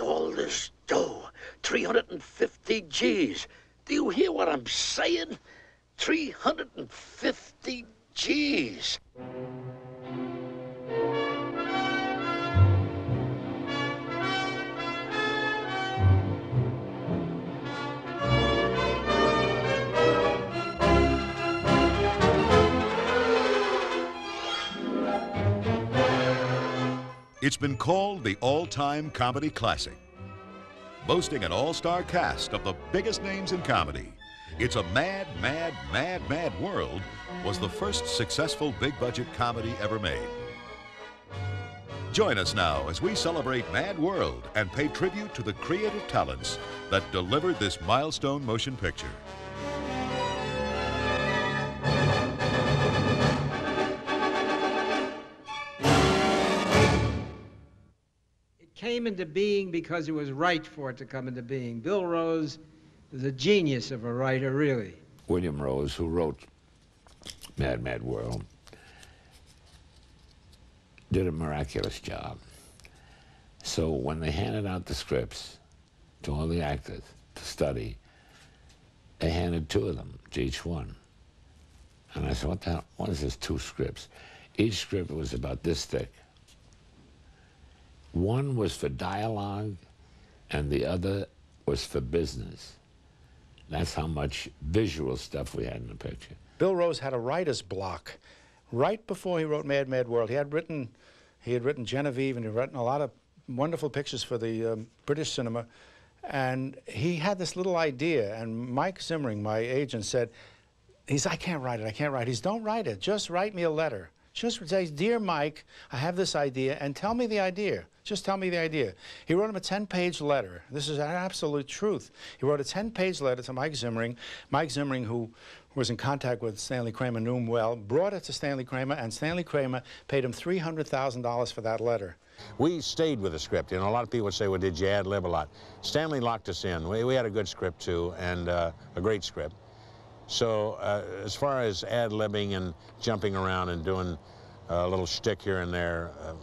All this dough? 350 G's. Do you hear what I'm saying? 350 G's. It's been called the all-time comedy classic. Boasting an all-star cast of the biggest names in comedy, It's a Mad, Mad, Mad, Mad World was the first successful big-budget comedy ever made. Join us now as we celebrate Mad World and pay tribute to the creative talents that delivered this milestone motion picture. Came into being because it was right for it to come into being. Bill Rose is a genius of a writer, really. William Rose, who wrote Mad Mad World, did a miraculous job. So when they handed out the scripts to all the actors to study, they handed two of them to each one. And I said, what the hell, what is this, two scripts? Each script was about this thick. One was for dialogue, and the other was for business. That's how much visual stuff we had in the picture. Bill Rose had a writer's block. Right before he wrote Mad Mad World, he had written, he had written Genevieve, and he had written a lot of wonderful pictures for the um, British cinema. And he had this little idea, and Mike Zimring, my agent, said, he's, I can't write it, I can't write it. He's, don't write it, just write me a letter. Just say, Dear Mike, I have this idea, and tell me the idea. Just tell me the idea. He wrote him a 10 page letter. This is an absolute truth. He wrote a 10 page letter to Mike Zimring. Mike Zimring, who was in contact with Stanley Kramer, knew him well, brought it to Stanley Kramer, and Stanley Kramer paid him $300,000 for that letter. We stayed with the script. You know, a lot of people would say, well, did you ad lib a lot? Stanley locked us in. We, we had a good script, too, and uh, a great script. So uh, as far as ad-libbing and jumping around and doing a little shtick here and there, uh,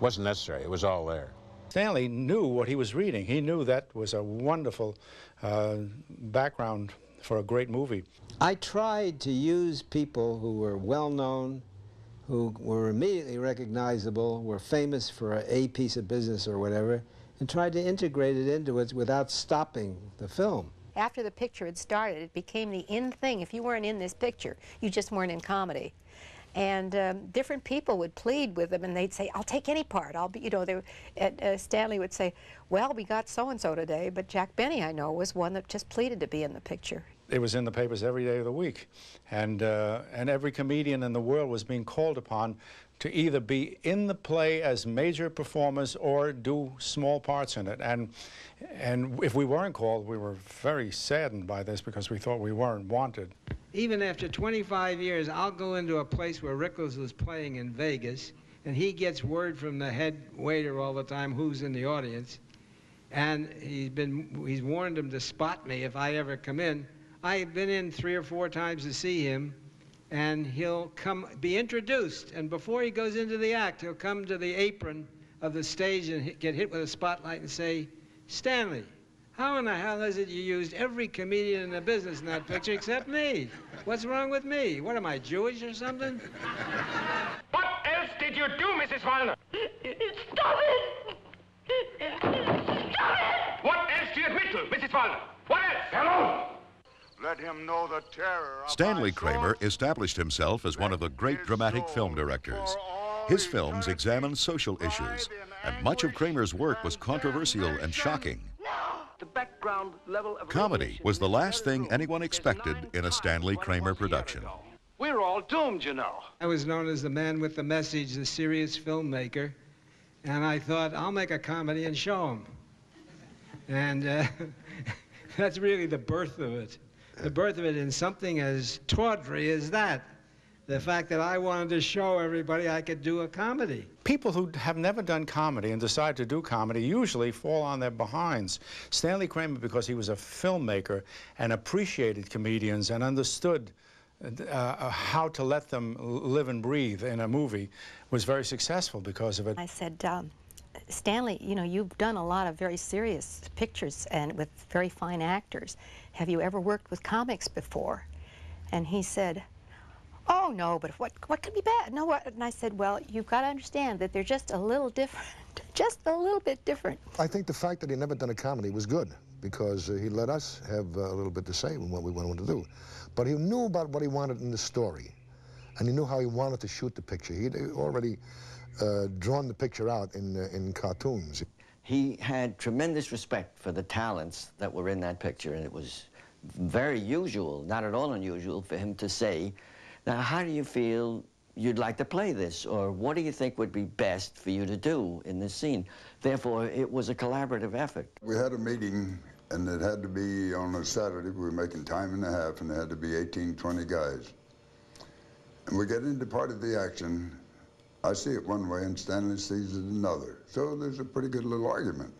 wasn't necessary. It was all there. Stanley knew what he was reading. He knew that was a wonderful uh, background for a great movie. I tried to use people who were well-known, who were immediately recognizable, were famous for a, a piece of business or whatever, and tried to integrate it into it without stopping the film after the picture had started, it became the in thing. If you weren't in this picture, you just weren't in comedy. And um, different people would plead with them, and they'd say, "I'll take any part. I'll be," you know. They, uh, Stanley would say, "Well, we got so and so today, but Jack Benny, I know, was one that just pleaded to be in the picture." It was in the papers every day of the week, and uh, and every comedian in the world was being called upon to either be in the play as major performers or do small parts in it. And, and if we weren't called, we were very saddened by this because we thought we weren't wanted. Even after 25 years, I'll go into a place where Rickles was playing in Vegas, and he gets word from the head waiter all the time who's in the audience. And he's been, he's warned him to spot me if I ever come in. I've been in three or four times to see him, and he'll come be introduced. And before he goes into the act he'll come to the apron of the stage and hit, get hit with a spotlight and say stanley how in the hell is it you used every comedian in the business in that picture except me? What's wrong with me? What am i jewish or something? What else did you do mrs Wallner? stop it! Stop it! What else do you admit to mrs Wallner? what else? Hello Stanley Kramer established himself as one of the great dramatic film directors. His films examined social issues, and much of Kramer's work was controversial and shocking. Comedy was the last thing anyone expected in a Stanley Kramer production. We're all doomed, you know. I was known as the man with the message, the serious filmmaker, and I thought, I'll make a comedy and show him. And uh, that's really the birth of it the birth of it in something as tawdry as that. The fact that I wanted to show everybody I could do a comedy. People who have never done comedy and decide to do comedy usually fall on their behinds. Stanley Kramer, because he was a filmmaker and appreciated comedians and understood uh, how to let them live and breathe in a movie, was very successful because of it. I said, um, Stanley, you know, you've done a lot of very serious pictures and with very fine actors. Have you ever worked with comics before? And he said, oh no, but what, what could be bad? No, what? And I said, well, you've got to understand that they're just a little different, just a little bit different. I think the fact that he never done a comedy was good because uh, he let us have uh, a little bit to say in what we wanted to do. But he knew about what he wanted in the story, and he knew how he wanted to shoot the picture. He'd already uh, drawn the picture out in, uh, in cartoons. He had tremendous respect for the talents that were in that picture, and it was very usual, not at all unusual, for him to say, now, how do you feel you'd like to play this? Or what do you think would be best for you to do in this scene? Therefore, it was a collaborative effort. We had a meeting, and it had to be on a Saturday. We were making time and a half, and it had to be 18, 20 guys. And we get into part of the action. I see it one way, and Stanley sees it another. So there's a pretty good little argument.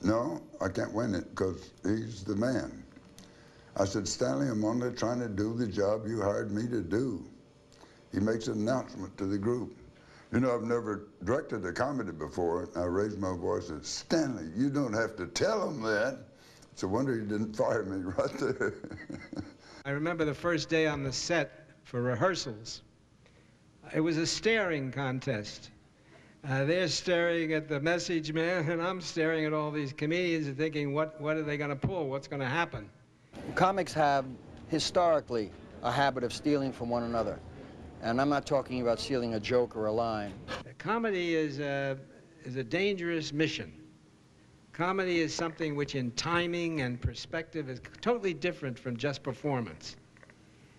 No, I can't win it because he's the man. I said, Stanley, I'm only trying to do the job you hired me to do. He makes an announcement to the group. You know, I've never directed a comedy before. I raised my voice and said, Stanley, you don't have to tell him that. It's a wonder he didn't fire me right there. I remember the first day on the set for rehearsals. It was a staring contest. Uh, they're staring at the message man, and I'm staring at all these comedians and thinking, what, what are they going to pull? What's going to happen? Comics have historically a habit of stealing from one another. And I'm not talking about stealing a joke or a line. Comedy is a, is a dangerous mission. Comedy is something which in timing and perspective is totally different from just performance.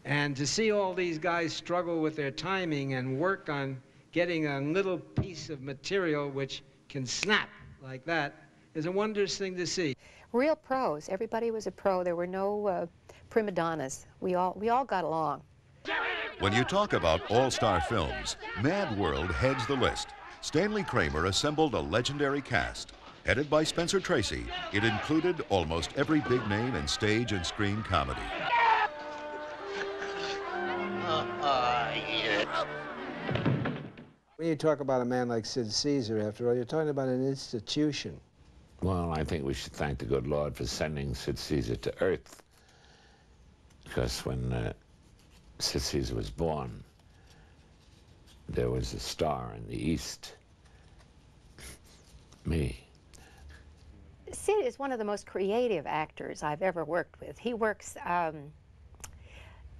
And to see all these guys struggle with their timing and work on getting a little piece of material which can snap like that is a wondrous thing to see. Real pros. Everybody was a pro. There were no uh, prima donnas. We all, we all got along. When you talk about all-star films, Mad World heads the list. Stanley Kramer assembled a legendary cast. Headed by Spencer Tracy, it included almost every big name in stage and screen comedy. When you talk about a man like Sid Caesar, after all, you're talking about an institution. Well, I think we should thank the good Lord for sending Sid Caesar to Earth. Because when uh, Sid Caesar was born, there was a star in the east. Me. Sid is one of the most creative actors I've ever worked with. He works, um,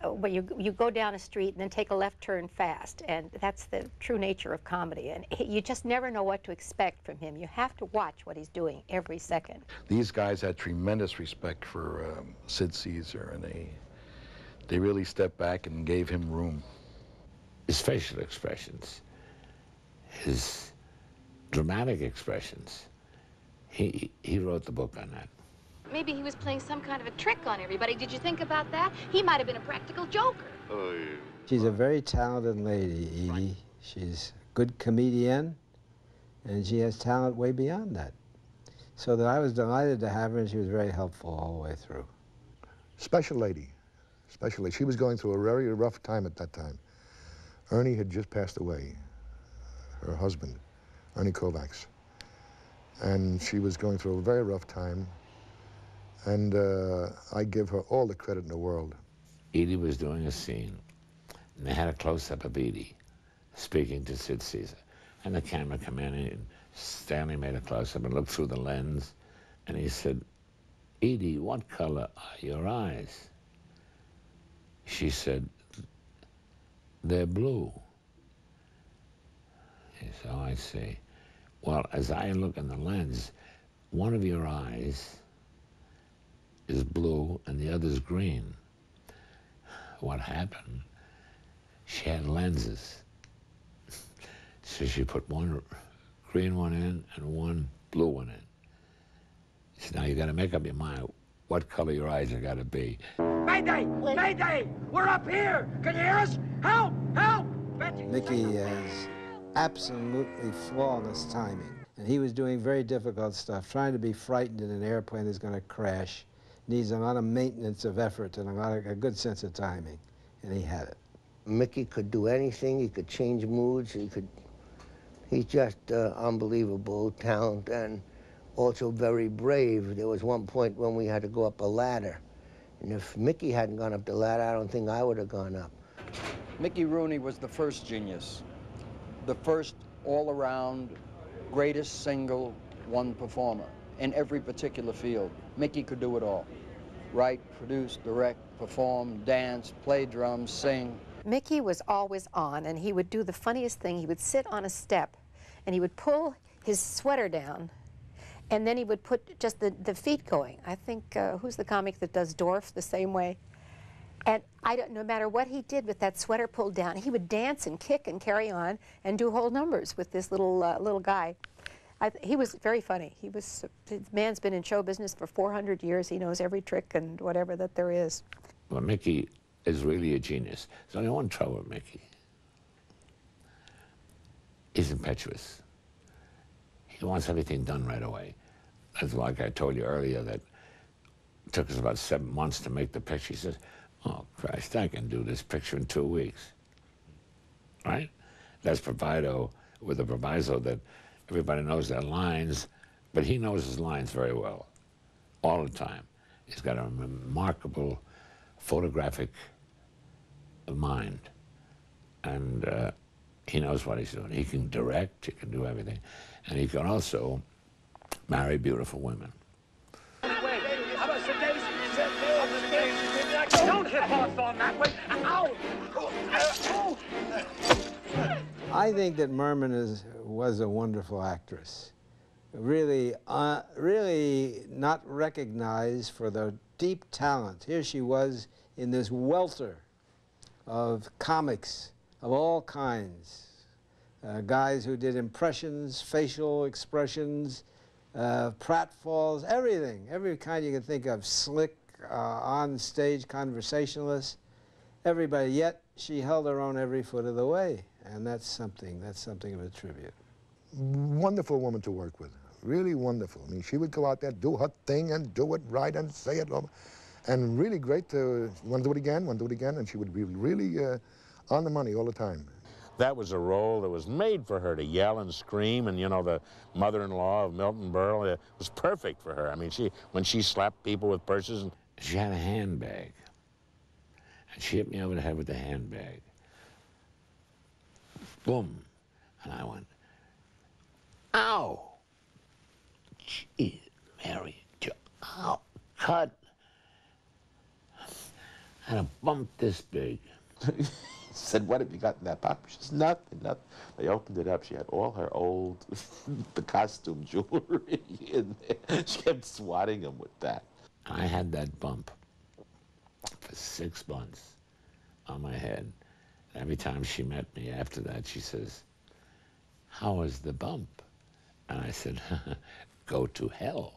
well, you, you go down a street and then take a left turn fast, and that's the true nature of comedy. And he, you just never know what to expect from him. You have to watch what he's doing every second. These guys had tremendous respect for um, Sid Caesar, and they, they really stepped back and gave him room. His facial expressions, his dramatic expressions, he, he wrote the book on that. Maybe he was playing some kind of a trick on everybody. Did you think about that? He might have been a practical joker. Oh, yeah. She's a very talented lady, Edie. She's a good comedian, and she has talent way beyond that. So that I was delighted to have her, and she was very helpful all the way through. Special lady, special lady. She was going through a very rough time at that time. Ernie had just passed away, her husband, Ernie Kovacs. And she was going through a very rough time. And uh, I give her all the credit in the world. Edie was doing a scene, and they had a close-up of Edie speaking to Sid Caesar. And the camera came in, and Stanley made a close-up and looked through the lens, and he said, Edie, what color are your eyes? She said, they're blue. He said, oh, I see. Well, as I look in the lens, one of your eyes is blue and the other is green. What happened? She had lenses. So she put one green one in and one blue one in. She said, now you got to make up your mind what color your eyes are got to be. Mayday! Mayday! We're up here! Can you hear us? Help! Help! Mickey has absolutely flawless timing. And he was doing very difficult stuff. Trying to be frightened in an airplane that's going to crash needs a lot of maintenance of effort and a lot of a good sense of timing. And he had it. Mickey could do anything. He could change moods. He could, He's just uh, unbelievable talent and also very brave. There was one point when we had to go up a ladder. And if Mickey hadn't gone up the ladder, I don't think I would have gone up. Mickey Rooney was the first genius, the first all-around greatest single one performer in every particular field. Mickey could do it all. Write, produce, direct, perform, dance, play drums, sing. Mickey was always on, and he would do the funniest thing. He would sit on a step, and he would pull his sweater down, and then he would put just the, the feet going. I think, uh, who's the comic that does Dorf the same way? And I don't, no matter what he did with that sweater pulled down, he would dance and kick and carry on and do whole numbers with this little uh, little guy. I, he was very funny. He was, the man's been in show business for 400 years. He knows every trick and whatever that there is. Well, Mickey is really a genius. There's only one trouble with Mickey. He's impetuous. He wants everything done right away. That's like I told you earlier that it took us about seven months to make the picture. He says, oh, Christ, I can do this picture in two weeks. Right? That's proviso, with a proviso that everybody knows their lines, but he knows his lines very well, all the time. He's got a remarkable photographic mind, and uh, he knows what he's doing. He can direct, he can do everything, and he can also marry beautiful women. Don't hit Hawthorne that way. Ow! I think that Merman is, was a wonderful actress. Really, uh, really not recognized for the deep talent. Here she was in this welter of comics of all kinds. Uh, guys who did impressions, facial expressions, uh, pratfalls, everything, every kind you can think of, slick, uh, on stage conversationalist, everybody. Yet she held her own every foot of the way, and that's something. That's something of a tribute. Wonderful woman to work with, really wonderful. I mean, she would go out there, do her thing, and do it right, and say it, over. and really great to want to do it again, want to do it again, and she would be really uh, on the money all the time. That was a role that was made for her to yell and scream, and you know the mother-in-law of Milton Berle it was perfect for her. I mean, she when she slapped people with purses and She had a handbag, and she hit me over the head with the handbag. Boom. And I went, ow. Gee, Mary, ow, cut. I had a bump this big. said, what have you got in that box? She says, nothing, nothing. They opened it up. She had all her old, the costume jewelry in there. She kept swatting him with that. I had that bump for six months on my head. Every time she met me after that, she says, how was the bump? And I said, go to hell.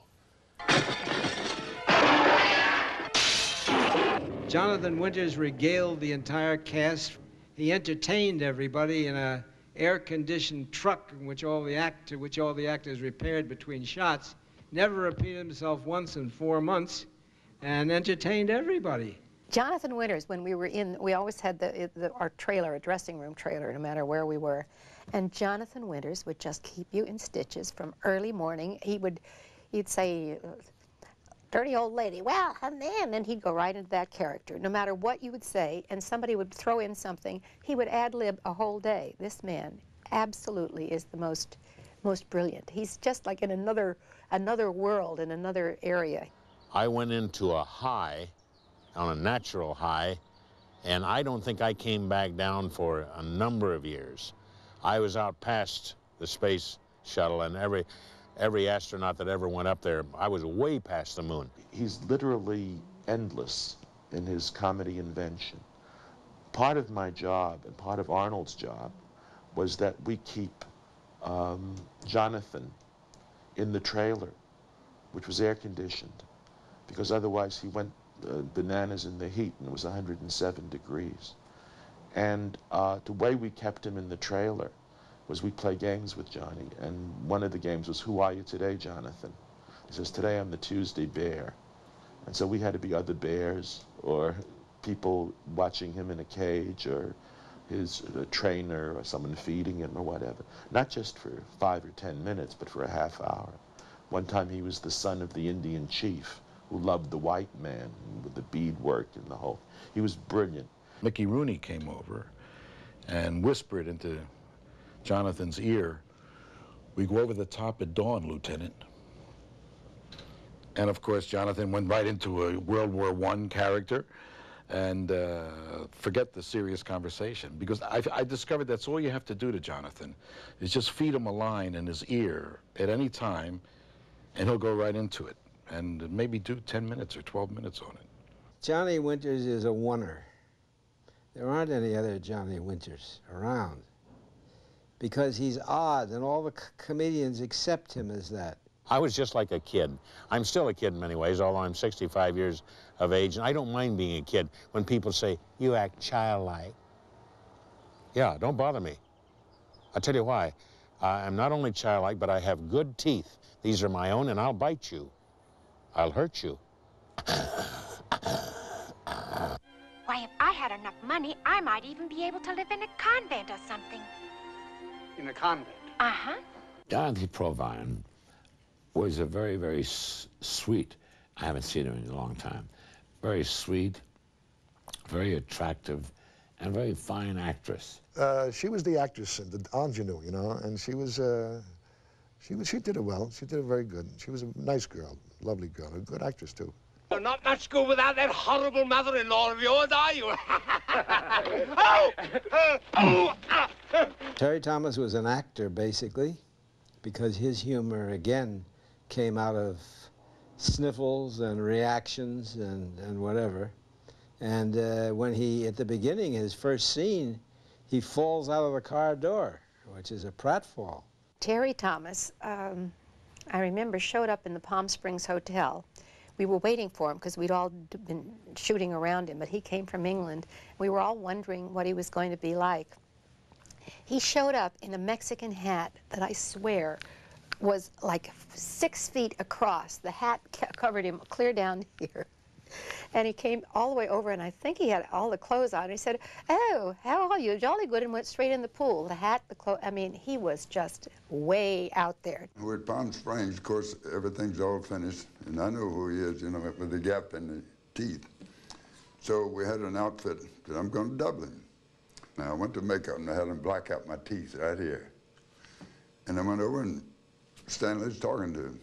Jonathan Winters regaled the entire cast. He entertained everybody in a air-conditioned truck in which all the actor, which all the actors repaired between shots. Never repeated himself once in four months, and entertained everybody. Jonathan Winters, when we were in, we always had the, the, our trailer, a dressing room trailer, no matter where we were. And Jonathan Winters would just keep you in stitches from early morning. He would, he'd say, dirty old lady, well, and then, and he'd go right into that character. No matter what you would say, and somebody would throw in something, he would ad-lib a whole day. This man absolutely is the most, most brilliant. He's just like in another, another world, in another area. I went into a high, on a natural high, and I don't think I came back down for a number of years. I was out past the space shuttle, and every every astronaut that ever went up there, I was way past the moon. He's literally endless in his comedy invention. Part of my job and part of Arnold's job was that we keep um, Jonathan in the trailer, which was air conditioned, because otherwise he went uh, bananas in the heat and it was 107 degrees. And uh, the way we kept him in the trailer was we play games with Johnny, and one of the games was, who are you today, Jonathan? He says, today I'm the Tuesday Bear. And so we had to be other bears, or people watching him in a cage, or his uh, trainer or someone feeding him or whatever. Not just for five or ten minutes, but for a half hour. One time he was the son of the Indian chief who loved the white man with the beadwork and the whole. He was brilliant. Mickey Rooney came over and whispered into Jonathan's ear, we go over the top at dawn, Lieutenant. And of course, Jonathan went right into a World War I character and uh, forget the serious conversation. Because I, I discovered that's all you have to do to Jonathan is just feed him a line in his ear at any time, and he'll go right into it. And maybe do 10 minutes or 12 minutes on it. Johnny Winters is a oneer. There aren't any other Johnny Winters around because he's odd and all the comedians accept him as that. I was just like a kid. I'm still a kid in many ways, although I'm 65 years of age, and I don't mind being a kid when people say, you act childlike. Yeah, don't bother me. I'll tell you why. I'm not only childlike, but I have good teeth. These are my own, and I'll bite you. I'll hurt you. Why, if I had enough money, I might even be able to live in a convent or something. In a convent? Uh-huh. Dorothy Provine was a very, very sweet, I haven't seen her in a long time, very sweet, very attractive, and very fine actress. Uh, she was the actress, in the ingenue, you know, and she was, uh, she was, she did it well. She did it very good. She was a nice girl, lovely girl, a good actress too. You're not much good without that horrible mother-in-law of yours, are you? oh! oh! Terry Thomas was an actor, basically, because his humor, again, came out of sniffles and reactions and, and whatever. And uh, when he, at the beginning, his first scene, he falls out of the car door, which is a pratfall. Terry Thomas, um, I remember, showed up in the Palm Springs Hotel we were waiting for him because we'd all been shooting around him, but he came from England. We were all wondering what he was going to be like. He showed up in a Mexican hat that I swear was like six feet across. The hat covered him clear down here. And he came all the way over, and I think he had all the clothes on. He said, oh, how are you? Jolly good, and went straight in the pool. The hat, the clothes, I mean, he was just way out there. We're at Palm Springs. Of course, everything's all finished, and I know who he is, you know, with the gap in the teeth. So we had an outfit that I'm going to Dublin. Now, I went to makeup, and I had him black out my teeth right here. And I went over, and Stanley's talking to him.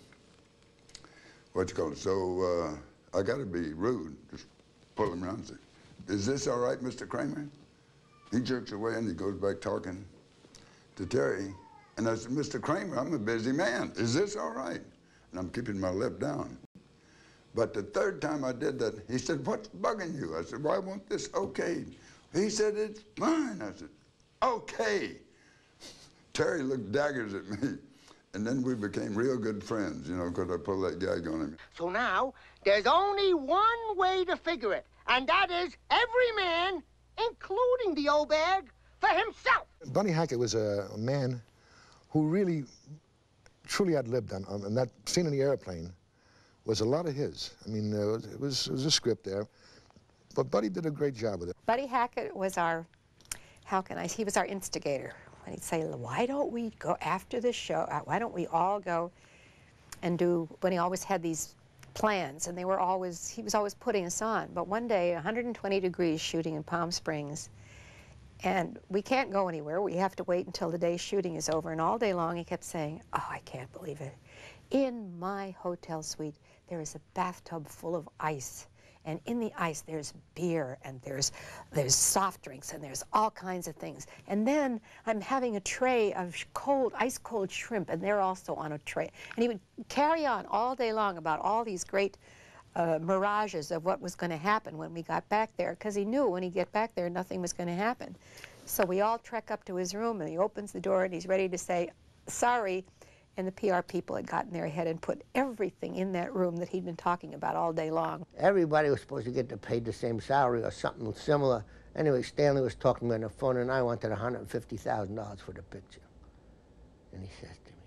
What you call it? So, uh, I got to be rude. Just pull him around and say, is this all right, Mr. Kramer? He jerks away and he goes back talking to Terry. And I said, Mr. Kramer, I'm a busy man. Is this all right? And I'm keeping my lip down. But the third time I did that, he said, what's bugging you? I said, why won't this okay. He said, it's fine. I said, okay. Terry looked daggers at me. And then we became real good friends, you know, because I pulled that gag on him. So now, there's only one way to figure it, and that is every man, including the old bag, for himself. Buddy Hackett was a, man who really, truly had lived on, on, and that scene in the airplane was a lot of his. I mean, uh, it, was, it was a script there, but Buddy did a great job with it. Buddy Hackett was our, how can I, he was our instigator. And he'd say, why don't we go after the show, uh, why don't we all go and do, when he always had these plans, and they were always, he was always putting us on. But one day, 120 degrees shooting in Palm Springs, and we can't go anywhere. We have to wait until the day's shooting is over. And all day long, he kept saying, oh, I can't believe it. In my hotel suite, there is a bathtub full of ice. And in the ice, there's beer and there's, there's soft drinks and there's all kinds of things. And then I'm having a tray of cold, ice cold shrimp, and they're also on a tray. And he would carry on all day long about all these great uh, mirages of what was going to happen when we got back there, because he knew when he get back there, nothing was going to happen. So we all trek up to his room, and he opens the door, and he's ready to say, sorry, and the PR people had gotten their head and put everything in that room that he'd been talking about all day long. Everybody was supposed to get paid the same salary or something similar. Anyway, Stanley was talking on the phone, and I wanted $150,000 for the picture. And he says to me,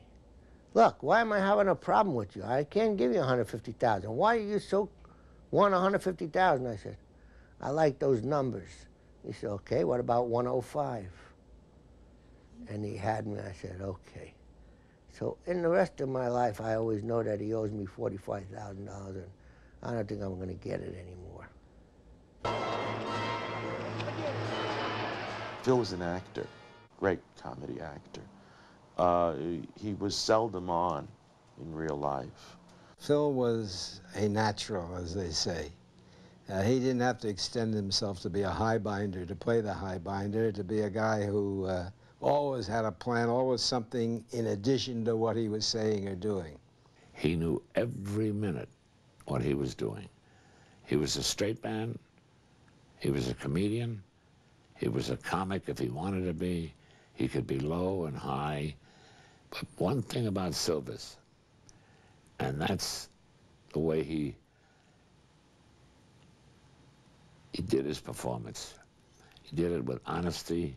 look, why am I having a problem with you? I can't give you 150,000. Why are you so want $150,000? I said, I like those numbers. He said, okay, what about 105? And he had me, I said, okay. So in the rest of my life, I always know that he owes me $45,000, and I don't think I'm going to get it anymore. Phil was an actor, great comedy actor. Uh, he was seldom on in real life. Phil was a natural, as they say. Uh, he didn't have to extend himself to be a high binder, to play the high binder, to be a guy who uh, always had a plan, always something in addition to what he was saying or doing. He knew every minute what he was doing. He was a straight man. He was a comedian. He was a comic if he wanted to be. He could be low and high. But one thing about Silvers, and that's the way he he did his performance. He did it with honesty,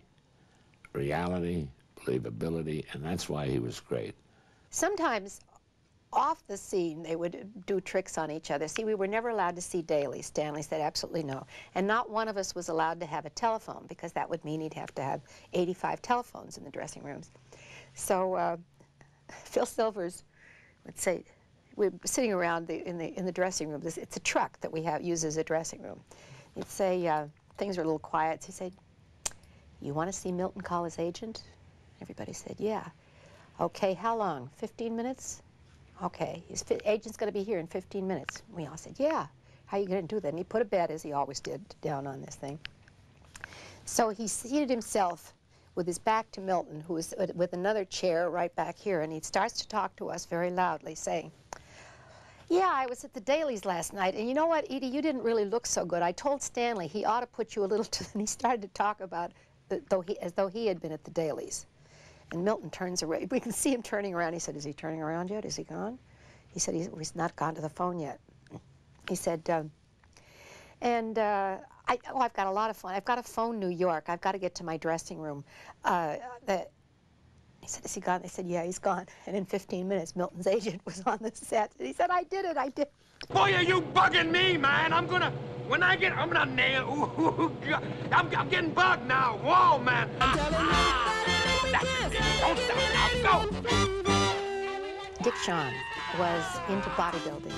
reality, believability, and that's why he was great. Sometimes off the scene, they would do tricks on each other. See, we were never allowed to see daily. Stanley said absolutely no. And not one of us was allowed to have a telephone because that would mean he'd have to have 85 telephones in the dressing rooms. So uh, Phil Silvers would say, we're sitting around the, in, the, in the dressing room. This, it's a truck that we have use as a dressing room. He'd say, uh, things are a little quiet. So he'd say, you want to see Milton call his agent? Everybody said, yeah. Okay, how long? 15 minutes? Okay, his agent's going to be here in 15 minutes. We all said, yeah. How are you going to do that? And he put a bet, as he always did, down on this thing. So he seated himself with his back to Milton, who was uh, with another chair right back here, and he starts to talk to us very loudly, saying, yeah, I was at the dailies last night, and you know what, Edie, you didn't really look so good. I told Stanley he ought to put you a little to, and he started to talk about, though he, as though he had been at the dailies. And Milton turns away. We can see him turning around. He said, is he turning around yet? Is he gone? He said, he's, he's not gone to the phone yet. He said, um, and uh, I, oh, I've got a lot of fun. I've got to phone New York. I've got to get to my dressing room. Uh, the, he said, is he gone? They said, yeah, he's gone. And in 15 minutes, Milton's agent was on the set. And he said, I did it, I did Boy, are you bugging me, man. I'm gonna, when I get, I'm gonna nail, ooh, God. I'm, I'm getting bugged now. Whoa, man. Don't stop now, go. Dick Shawn was into bodybuilding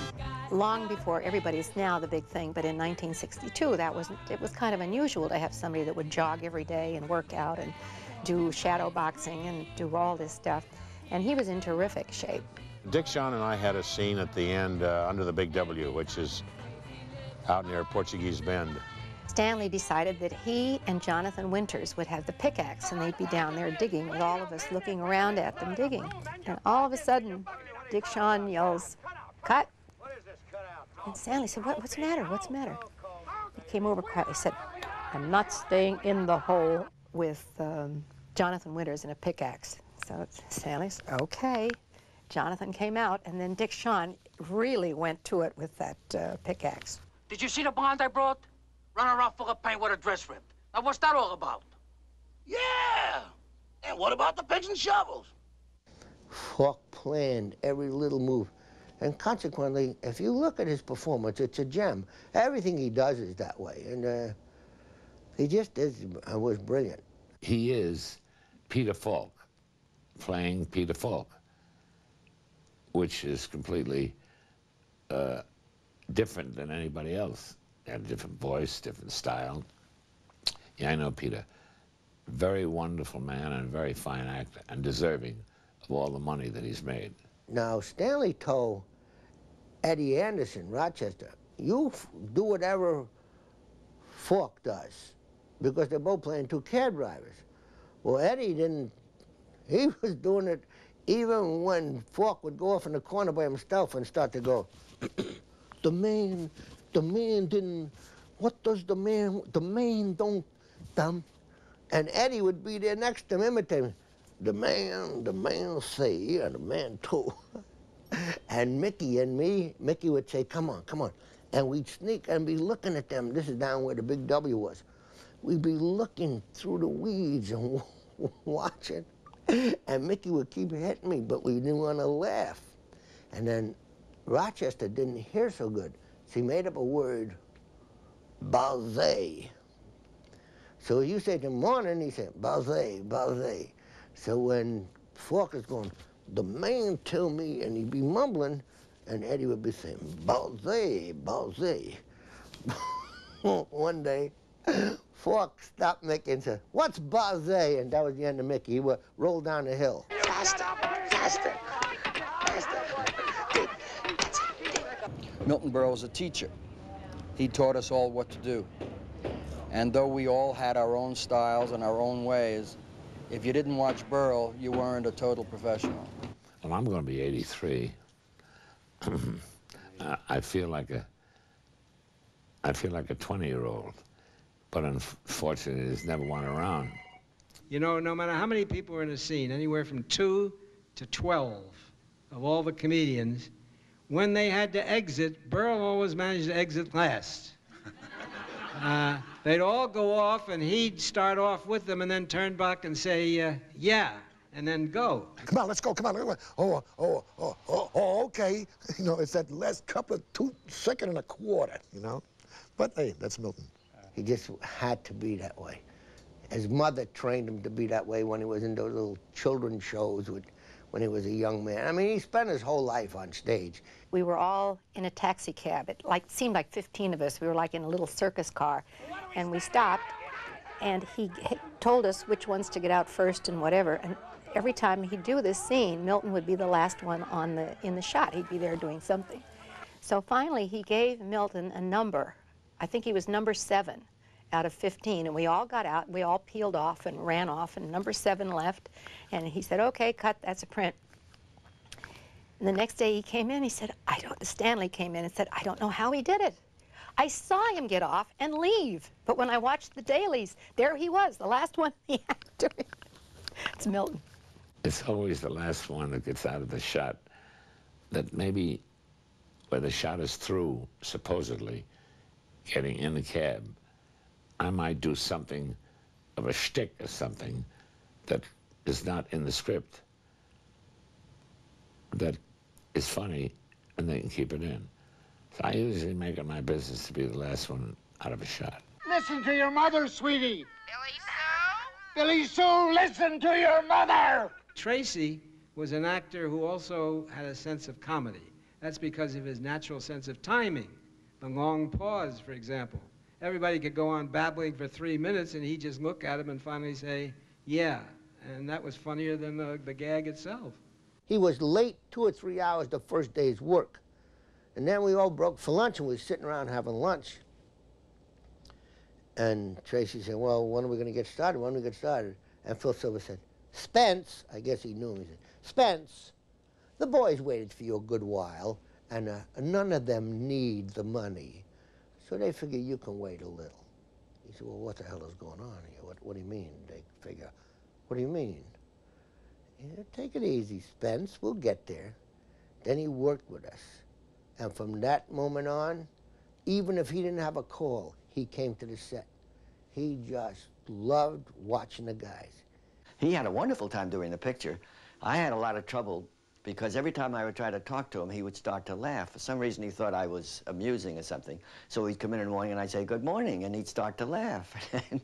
long before everybody's now the big thing, but in 1962, that was, it was kind of unusual to have somebody that would jog every day and work out and do shadow boxing and do all this stuff. And he was in terrific shape. Dick Shawn and I had a scene at the end uh, under the Big W, which is out near Portuguese Bend. Stanley decided that he and Jonathan Winters would have the pickaxe and they'd be down there digging with all of us looking around at them digging. And all of a sudden, Dick Shawn yells, cut. And Stanley said, what, what's the matter? What's the matter? He came over quietly, said, I'm not staying in the hole with um, Jonathan Winters and a pickaxe. So Stanley said, okay. Jonathan came out, and then Dick Shawn really went to it with that uh, pickaxe. Did you see the bond I brought? Running around full of paint with a dress ripped. Now, what's that all about? Yeah! And what about the picks and shovels? Falk planned every little move. And consequently, if you look at his performance, it's a gem. Everything he does is that way. And uh, he just is, uh, was brilliant. He is Peter Falk, playing Peter Falk, which is completely uh, different than anybody else. They a different voice, different style. Yeah, I know Peter. Very wonderful man and very fine actor and deserving of all the money that he's made. Now, Stanley told Eddie Anderson, Rochester, you do whatever Falk does, because they're both playing two cab drivers. Well, Eddie didn't, he was doing it even when Falk would go off in the corner by himself and start to go, the man, the man didn't, what does the man, the man don't, dumb. And Eddie would be there next to him imitating, the man, the man say, yeah, the man too. and Mickey and me, Mickey would say, come on, come on. And we'd sneak and be looking at them. This is down where the big W was. We'd be looking through the weeds and watching. And Mickey would keep hitting me, but we didn't want to laugh. And then Rochester didn't hear so good. So he made up a word, ballet. So you say the morning, he said, Balze, Balze. So when Falk is going, the man tell me, and he'd be mumbling, and Eddie would be saying, Balze, Balze. One day, Falk stopped Mickey and said, what's Balze? And that was the end of Mickey. He would roll down the hill. Faster, faster, faster. Milton Berle was a teacher. He taught us all what to do. And though we all had our own styles and our own ways, if you didn't watch Berle, you weren't a total professional. Well, I'm going to be 83. I feel like a, I feel like a 20-year-old, but unfortunately, there's never one around. You know, no matter how many people are in a scene, anywhere from two to 12 of all the comedians, when they had to exit, Berle always managed to exit last. Uh, they'd all go off, and he'd start off with them and then turn back and say, uh, yeah, and then go. Come on, let's go, come on. Oh, oh, oh, oh, oh, okay. You know, it's that last couple of two, second and a quarter, you know? But hey, that's Milton. He just had to be that way. His mother trained him to be that way when he was in those little children's shows with when he was a young man. I mean, he spent his whole life on stage. We were all in a taxi cab. It like seemed like 15 of us. We were like in a little circus car, and we stopped, and he told us which ones to get out first and whatever. And every time he'd do this scene, Milton would be the last one on the in the shot. He'd be there doing something. So finally, he gave Milton a number. I think he was number seven out of 15, and we all got out, we all peeled off and ran off, and number seven left, and he said, okay, cut, that's a print. And the next day he came in, he said, I don't, Stanley came in and said, I don't know how he did it. I saw him get off and leave, but when I watched the dailies, there he was, the last one he had It's Milton. It's always the last one that gets out of the shot that maybe where the shot is through, supposedly, getting in the cab, I might do something of a shtick or something that is not in the script that is funny and they can keep it in. So I usually make it my business to be the last one out of a shot. Listen to your mother, sweetie. Billy Sue? Billy Sue, listen to your mother! Tracy was an actor who also had a sense of comedy. That's because of his natural sense of timing. The long pause, for example everybody could go on babbling for three minutes and he'd just look at him and finally say, yeah. And that was funnier than the, the gag itself. He was late two or three hours the first day's work. And then we all broke for lunch and we were sitting around having lunch. And Tracy said, well, when are we going to get started? When are we going to get started? And Phil Silver said, Spence, I guess he knew him, he said, Spence, the boys waited for you a good while, and uh, none of them need the money. So they figure you can wait a little. He said, well, what the hell is going on here? What, what do you mean? They figure, what do you mean? Yeah, take it easy, Spence. We'll get there. Then he worked with us. And from that moment on, even if he didn't have a call, he came to the set. He just loved watching the guys. He had a wonderful time doing the picture. I had a lot of trouble because every time I would try to talk to him, he would start to laugh. For some reason, he thought I was amusing or something. So he'd come in in the morning and I'd say, good morning, and he'd start to laugh. and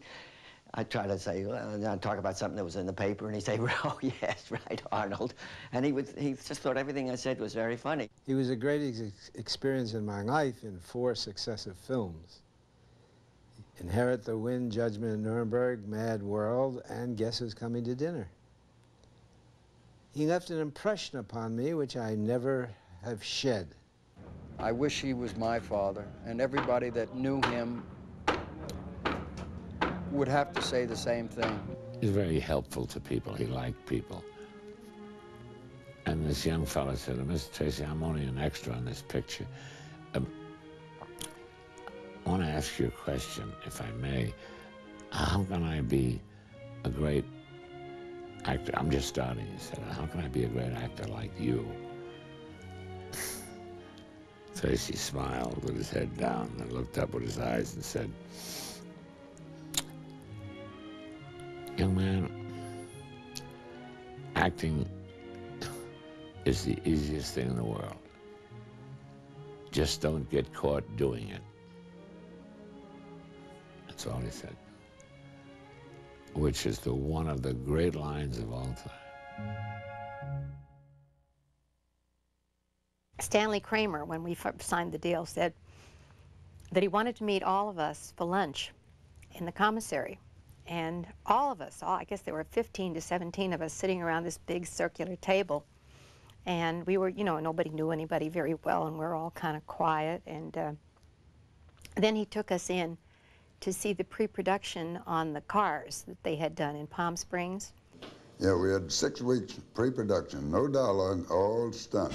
I'd try to say, well, I'd talk about something that was in the paper, and he'd say, oh, yes, right, Arnold. And he, would, he just thought everything I said was very funny. He was a great ex experience in my life in four successive films. Inherit the Wind, Judgment in Nuremberg, Mad World, and Guess Who's Coming to Dinner. He left an impression upon me which I never have shed. I wish he was my father, and everybody that knew him would have to say the same thing. He's very helpful to people. He liked people. And this young fellow said, Mr. Tracy, I'm only an extra in this picture. Um, I want to ask you a question, if I may. How can I be a great actor. I'm just starting, he said. How can I be a great actor like you? Tracy smiled with his head down and looked up with his eyes and said, Young man, acting is the easiest thing in the world. Just don't get caught doing it. That's all he said. Which is the one of the great lines of all time. Stanley Kramer, when we signed the deal, said that he wanted to meet all of us for lunch in the commissary. And all of us, all, I guess there were 15 to 17 of us sitting around this big circular table. And we were, you know, nobody knew anybody very well, and we were all kind of quiet. And uh, then he took us in to see the pre-production on the cars that they had done in Palm Springs. Yeah, we had six weeks pre-production, no dialogue, all stunt.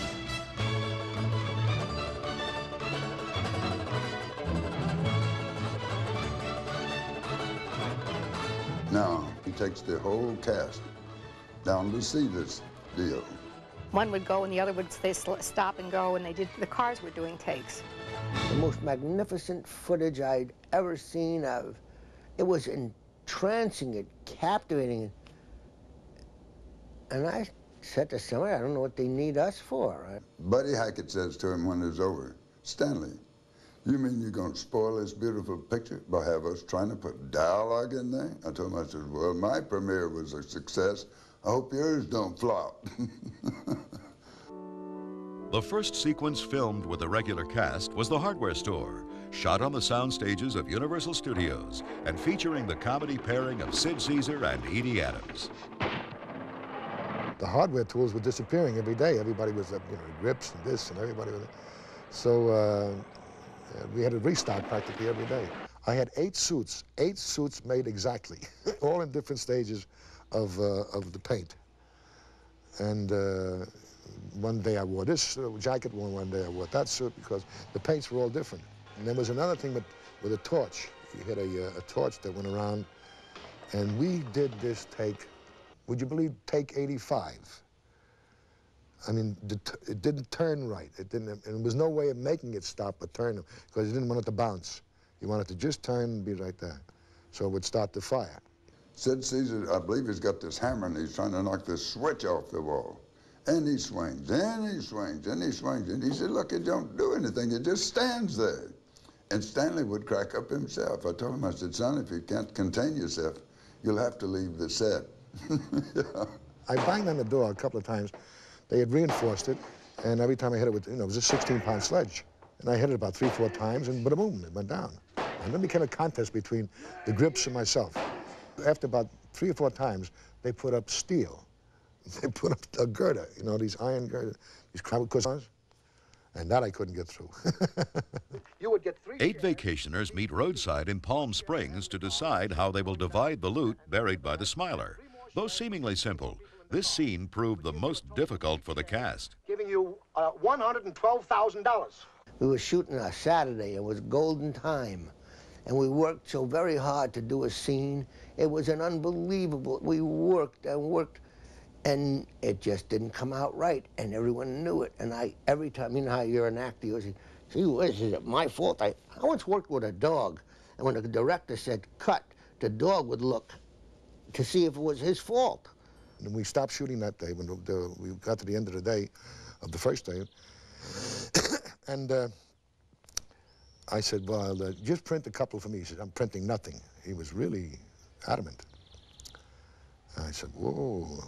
Now, he takes the whole cast down to see this deal. One would go and the other would they stop and go, and they did, the cars were doing takes. The most magnificent footage I'd ever seen of. It was entrancing, it captivating. And I said to somebody, I don't know what they need us for. Buddy Hackett says to him when it's over, Stanley, you mean you're going to spoil this beautiful picture by have us trying to put dialogue in there? I told him, I said, well, my premiere was a success. I hope yours don't flop. the first sequence filmed with the regular cast was The Hardware Store, shot on the sound stages of Universal Studios and featuring the comedy pairing of Sid Caesar and Edie Adams. The hardware tools were disappearing every day. Everybody was, uh, you know, grips and this and everybody was. So uh, we had to restock practically every day. I had eight suits, eight suits made exactly, all in different stages of, uh, of the paint. And uh, one day I wore this uh, jacket, one, one day I wore that suit because the paints were all different. And there was another thing with, with a torch. You had a, a torch that went around, and we did this take, would you believe, take 85. I mean, it didn't turn right. It didn't, and there was no way of making it stop or turn because you didn't want it to bounce. He wanted to just turn and be right there. So it would start the fire. Sid Caesar, I believe he's got this hammer and he's trying to knock this switch off the wall. And he swings, and he swings, and he swings. And he said, look, it don't do anything. It just stands there. And Stanley would crack up himself. I told him, I said, son, if you can't contain yourself, you'll have to leave the set. yeah. I banged on the door a couple of times. They had reinforced it, and every time I hit it with, you know, it was a 16-pound sledge. And I hit it about three, four times, and boom, it went down. And then became a contest between the grips and myself. After about three or four times, they put up steel. They put up a girder, you know, these iron girders, these crowd cushions, and that I couldn't get through. you would get three Eight vacationers meet roadside in Palm Springs to decide how they will divide the loot buried by the Smiler. Though seemingly simple, this scene proved the most difficult for the cast. Giving you uh, $112,000. We were shooting on Saturday. It was golden time. And we worked so very hard to do a scene. It was an unbelievable, we worked and worked and it just didn't come out right and everyone knew it. And I, every time, you know how you're an actor, you say, gee whiz, is it my fault? I, I once worked with a dog and when the director said cut, the dog would look to see if it was his fault. And we stopped shooting that day when the, we got to the end of the day, of the first day. and uh, I said, well, uh, just print a couple for me. He said, I'm printing nothing. He was really adamant. I said, whoa.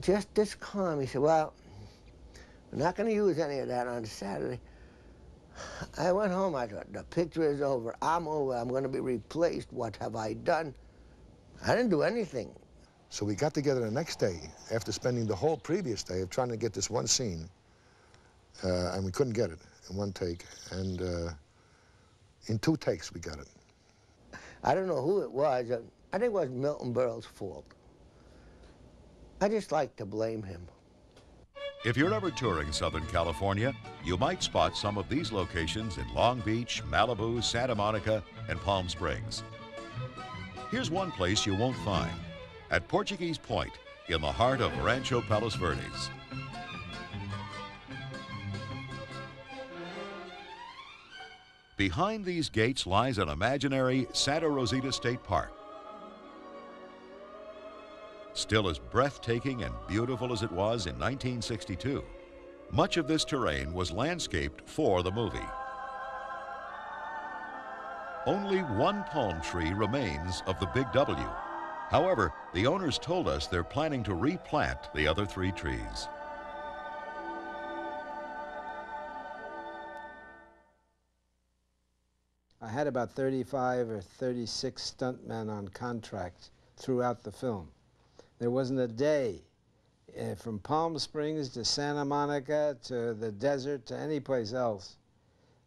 Just this calm. He said, well, we're not going to use any of that on Saturday. I went home. I thought, the picture is over. I'm over. I'm going to be replaced. What have I done? I didn't do anything. So we got together the next day after spending the whole previous day of trying to get this one scene, uh, and we couldn't get it in one take. And uh, in two takes, we got it. I don't know who it was. I think it was Milton Berle's fault. I just like to blame him. If you're ever touring Southern California, you might spot some of these locations in Long Beach, Malibu, Santa Monica, and Palm Springs. Here's one place you won't find at Portuguese Point in the heart of Rancho Palos Verdes. Behind these gates lies an imaginary Santa Rosita State Park. Still as breathtaking and beautiful as it was in 1962, much of this terrain was landscaped for the movie. Only one palm tree remains of the Big W, However, the owners told us they're planning to replant the other three trees. I had about 35 or 36 stuntmen on contract throughout the film. There wasn't a day uh, from Palm Springs to Santa Monica to the desert to any place else.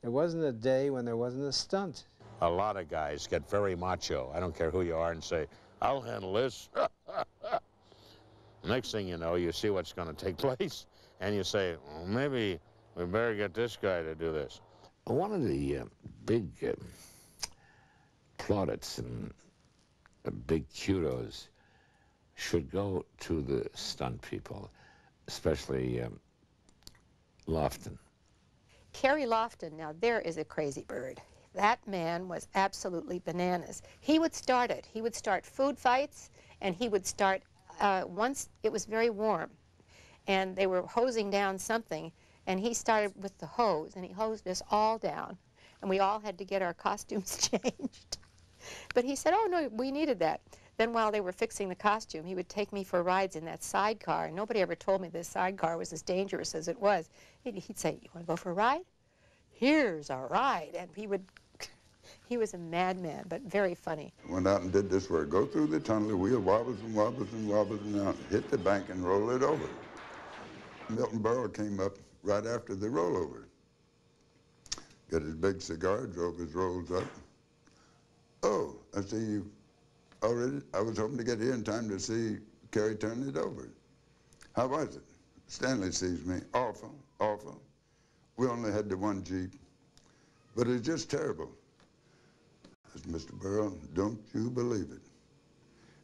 There wasn't a day when there wasn't a stunt. A lot of guys get very macho. I don't care who you are and say, I'll handle this. Next thing you know, you see what's going to take place, and you say, well, maybe we better get this guy to do this. One of the uh, big uh, plaudits and uh, big kudos should go to the stunt people, especially um, Loftin. Carey Loftin, now there is a crazy bird. That man was absolutely bananas. He would start it. He would start food fights, and he would start, uh, once it was very warm, and they were hosing down something, and he started with the hose, and he hosed us all down, and we all had to get our costumes changed. but he said, oh, no, we needed that. Then while they were fixing the costume, he would take me for rides in that sidecar, and nobody ever told me this sidecar was as dangerous as it was. He'd, he'd say, you want to go for a ride? Here's a ride. And he would, he was a madman, but very funny. Went out and did this work. Go through the tunnel, the wheel wobbles and wobbles and wobbles and out, hit the bank and roll it over. Milton Berle came up right after the rollover. Got his big cigar, drove his rolls up. Oh, I see you Oh, already. I was hoping to get here in time to see Carey turn it over. How was it? Stanley sees me. Awful, awful. We only had the one Jeep, but it's just terrible. Says, Mr. Berle, don't you believe it.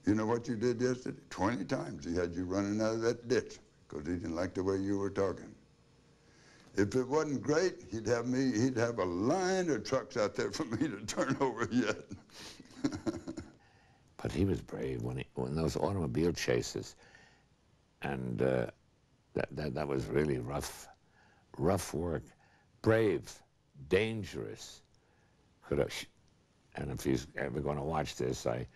You know what you did yesterday? 20 times he had you running out of that ditch because he didn't like the way you were talking. If it wasn't great, he'd have me, he'd have a line of trucks out there for me to turn over yet. But he was brave when, he, when those automobile chases, and uh, that, that, that was really rough, rough work. Brave, dangerous. Could have, and if he's ever going to watch this, I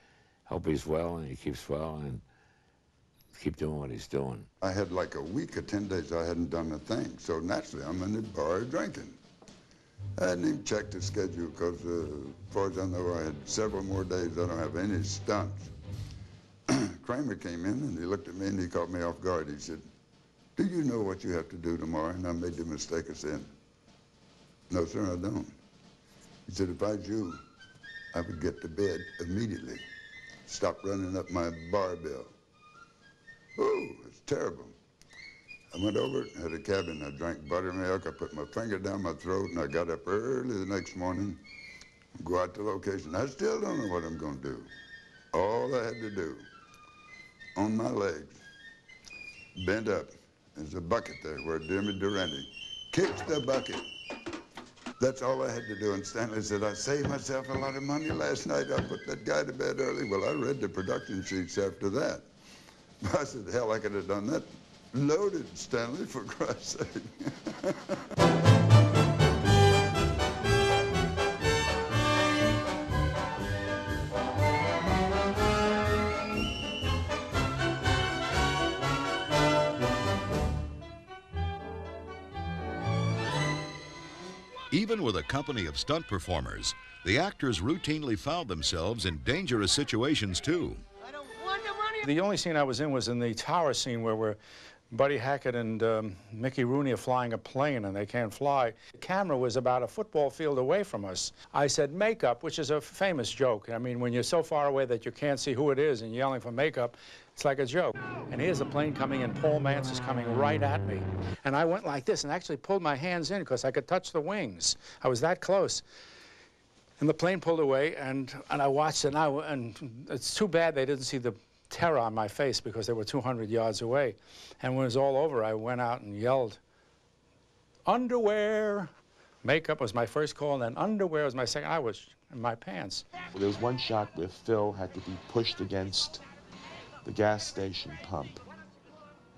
hope he's well and he keeps well and keep doing what he's doing. I had like a week or 10 days I hadn't done a thing, so naturally I'm in the bar drinking. I hadn't even checked the schedule because, uh, as far as I know, I had several more days. I don't have any stunts. Kramer came in and he looked at me and he caught me off guard. He said, do you know what you have to do tomorrow? And I made the mistake of saying, no, sir, I don't. He said, if I was you, I would get to bed immediately. Stop running up my bar bill. Oh, it's terrible. I went over, had a cabin, I drank buttermilk, I put my finger down my throat, and I got up early the next morning, go out to location. I still don't know what I'm gonna do. All I had to do, on my legs, bent up, there's a bucket there where Dermot Durante kicks the bucket. That's all I had to do. And Stanley said, I saved myself a lot of money last night. I put that guy to bed early. Well, I read the production sheets after that. I said, hell, I could have done that loaded, Stanley, for Christ's sake. Even with a company of stunt performers, the actors routinely found themselves in dangerous situations too. The only scene I was in was in the tower scene where we're Buddy Hackett and um, Mickey Rooney are flying a plane and they can't fly. The camera was about a football field away from us. I said makeup, which is a famous joke. I mean, when you're so far away that you can't see who it is and yelling for makeup, it's like a joke. And here's a plane coming and Paul Mantz is coming right at me. And I went like this and actually pulled my hands in because I could touch the wings. I was that close. And the plane pulled away and, and I watched it and, I, and it's too bad they didn't see the terror on my face because they were 200 yards away. And when it was all over, I went out and yelled, underwear. Makeup was my first call, and then underwear was my second. I was in my pants. There was one shot where Phil had to be pushed against the gas station pump,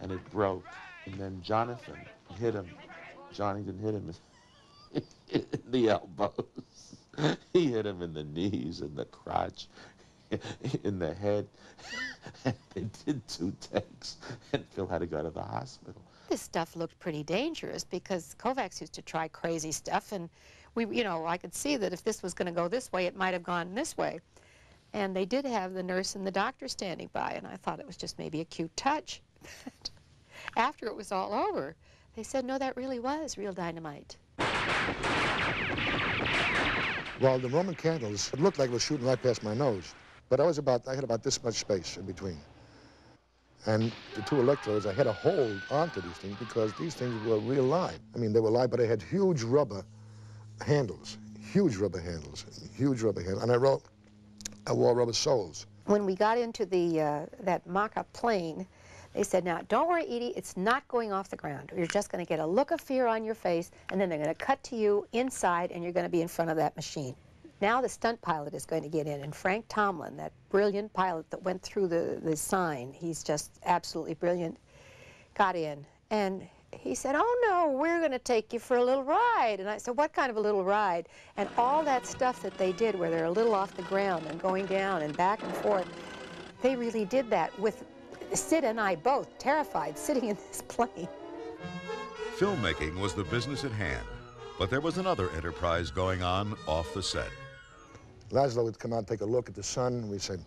and it broke. And then Jonathan hit him. Johnny didn't hit him in the elbows. he hit him in the knees and the crotch. in the head. and they did two takes, and Phil had to go to the hospital. This stuff looked pretty dangerous because Kovacs used to try crazy stuff, and we, you know, I could see that if this was going to go this way, it might have gone this way. And they did have the nurse and the doctor standing by, and I thought it was just maybe a cute touch. After it was all over, they said, no, that really was real dynamite. Well, the Roman candles, it looked like it was shooting right past my nose. But I was about, I had about this much space in between. And the two electrodes, I had to hold onto these things because these things were real live. I mean, they were live, but they had huge rubber handles, huge rubber handles, huge rubber handles. And I wrote, I wore rubber soles. When we got into the uh, that mock-up plane, they said, now, don't worry, Edie, it's not going off the ground. You're just going to get a look of fear on your face, and then they're going to cut to you inside, and you're going to be in front of that machine. Now the stunt pilot is going to get in, and Frank Tallman, that brilliant pilot that went through the, the sign, he's just absolutely brilliant, got in. And he said, oh no, we're going to take you for a little ride. And I said, what kind of a little ride? And all that stuff that they did where they're a little off the ground and going down and back and forth, they really did that with Sid and I both terrified sitting in this plane. Filmmaking was the business at hand, but there was another enterprise going on off the set. Laszlo would come out and take a look at the sun, and we said,